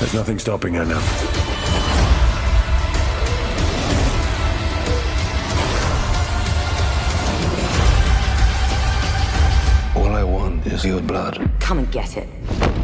There's nothing stopping her now. All I want is your blood. Come and get it.